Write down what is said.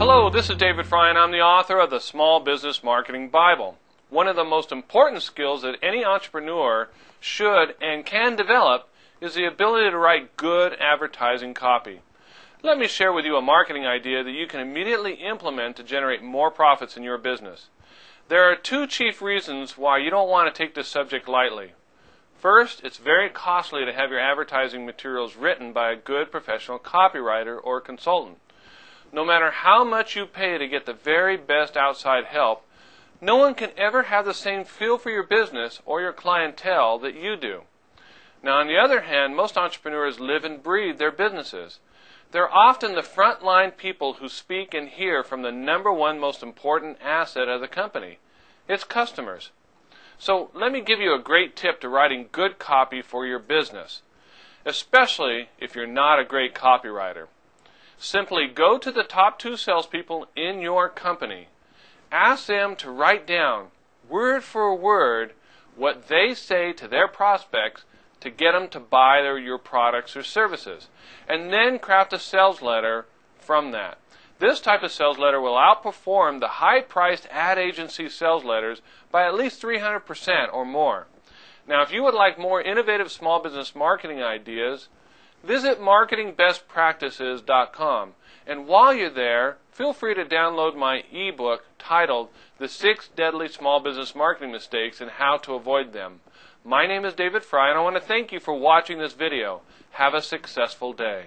Hello, this is David Frey, and I'm the author of the Small Business Marketing Bible. One of the most important skills that any entrepreneur should and can develop is the ability to write good advertising copy. Let me share with you a marketing idea that you can immediately implement to generate more profits in your business. There are two chief reasons why you don't want to take this subject lightly. First, it's very costly to have your advertising materials written by a good professional copywriter or consultant. No matter how much you pay to get the very best outside help, no one can ever have the same feel for your business or your clientele that you do. Now, on the other hand, most entrepreneurs live and breathe their businesses. They're often the frontline people who speak and hear from the number one most important asset of the company its customers. So, let me give you a great tip to writing good copy for your business, especially if you're not a great copywriter. Simply go to the top two salespeople in your company. Ask them to write down, word for word, what they say to their prospects to get them to buy their, your products or services. And then craft a sales letter from that. This type of sales letter will outperform the high priced ad agency sales letters by at least 300% or more. Now, if you would like more innovative small business marketing ideas, visit marketingbestpractices.com. And while you're there, feel free to download my ebook titled The Six Deadly Small Business Marketing Mistakes and How to Avoid Them. My name is David Frey, and I want to thank you for watching this video. Have a successful day.